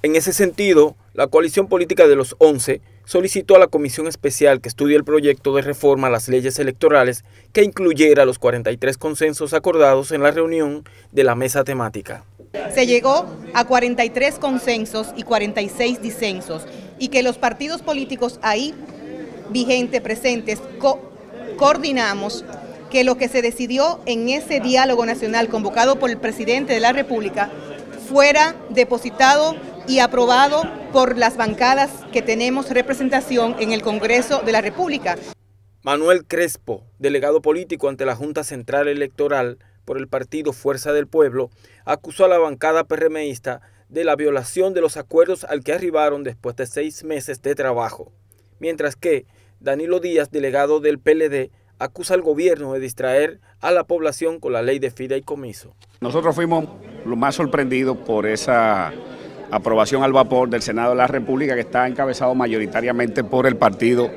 En ese sentido, la coalición política de los 11 solicitó a la comisión especial que estudie el proyecto de reforma a las leyes electorales que incluyera los 43 consensos acordados en la reunión de la mesa temática. Se llegó a 43 consensos y 46 disensos y que los partidos políticos ahí vigentes, presentes, coordinamos que lo que se decidió en ese diálogo nacional convocado por el presidente de la República fuera depositado y aprobado por las bancadas que tenemos representación en el Congreso de la República. Manuel Crespo, delegado político ante la Junta Central Electoral por el partido Fuerza del Pueblo, acusó a la bancada PRMista de la violación de los acuerdos al que arribaron después de seis meses de trabajo, mientras que Danilo Díaz, delegado del PLD, acusa al gobierno de distraer a la población con la ley de fideicomiso. Nosotros fuimos lo más sorprendidos por esa aprobación al vapor del Senado de la República que está encabezado mayoritariamente por el Partido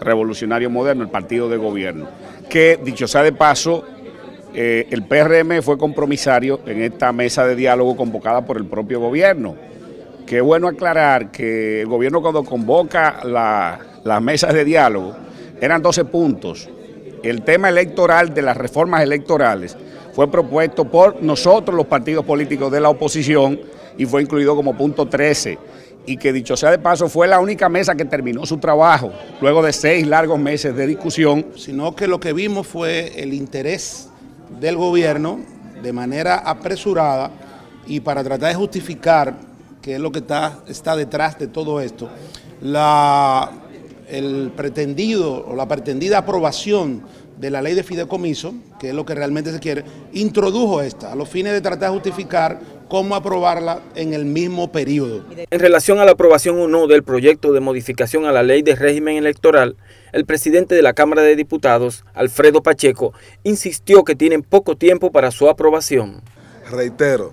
Revolucionario Moderno, el partido de gobierno, que dicho sea de paso, eh, el PRM fue compromisario en esta mesa de diálogo convocada por el propio gobierno. Qué bueno aclarar que el gobierno cuando convoca las mesas de diálogo eran 12 puntos. El tema electoral de las reformas electorales fue propuesto por nosotros los partidos políticos de la oposición y fue incluido como punto 13 y que dicho sea de paso fue la única mesa que terminó su trabajo luego de seis largos meses de discusión. Sino que lo que vimos fue el interés del gobierno de manera apresurada y para tratar de justificar qué es lo que está, está detrás de todo esto, la, el pretendido o la pretendida aprobación de la ley de fideicomiso, que es lo que realmente se quiere, introdujo esta a los fines de tratar de justificar cómo aprobarla en el mismo periodo. En relación a la aprobación o no del proyecto de modificación a la ley de régimen electoral, el presidente de la Cámara de Diputados, Alfredo Pacheco, insistió que tienen poco tiempo para su aprobación. Reitero,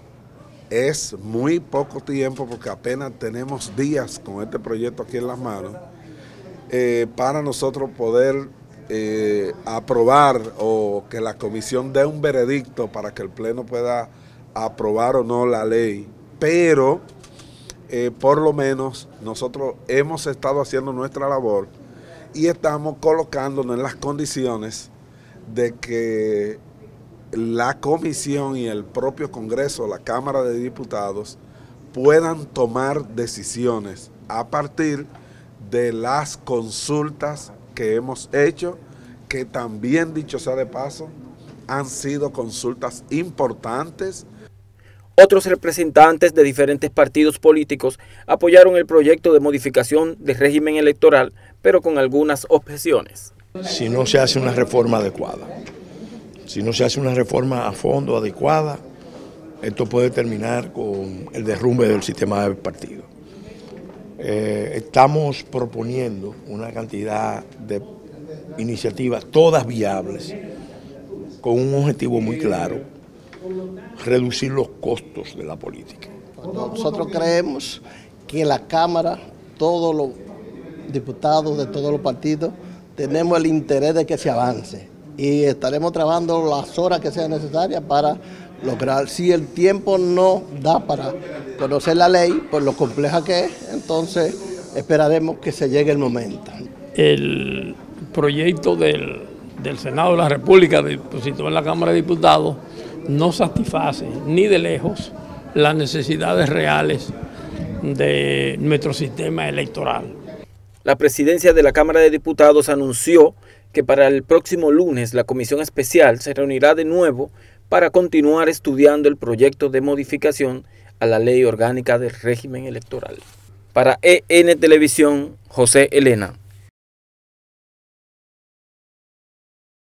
es muy poco tiempo porque apenas tenemos días con este proyecto aquí en las manos eh, para nosotros poder eh, aprobar o que la comisión dé un veredicto para que el Pleno pueda aprobar o no la ley, pero eh, por lo menos nosotros hemos estado haciendo nuestra labor y estamos colocándonos en las condiciones de que la comisión y el propio Congreso, la Cámara de Diputados, puedan tomar decisiones a partir de las consultas que hemos hecho, que también, dicho sea de paso, han sido consultas importantes otros representantes de diferentes partidos políticos apoyaron el proyecto de modificación del régimen electoral, pero con algunas objeciones. Si no se hace una reforma adecuada, si no se hace una reforma a fondo adecuada, esto puede terminar con el derrumbe del sistema de partido. Eh, estamos proponiendo una cantidad de iniciativas, todas viables, con un objetivo muy claro, reducir los costos de la política. Nosotros creemos que la Cámara, todos los diputados de todos los partidos, tenemos el interés de que se avance y estaremos trabajando las horas que sean necesarias para lograr. Si el tiempo no da para conocer la ley, por lo compleja que es, entonces esperaremos que se llegue el momento. El proyecto del, del Senado de la República, depositado en la Cámara de Diputados, no satisface ni de lejos las necesidades reales de nuestro sistema electoral. La presidencia de la Cámara de Diputados anunció que para el próximo lunes la comisión especial se reunirá de nuevo para continuar estudiando el proyecto de modificación a la ley orgánica del régimen electoral. Para EN Televisión, José Elena.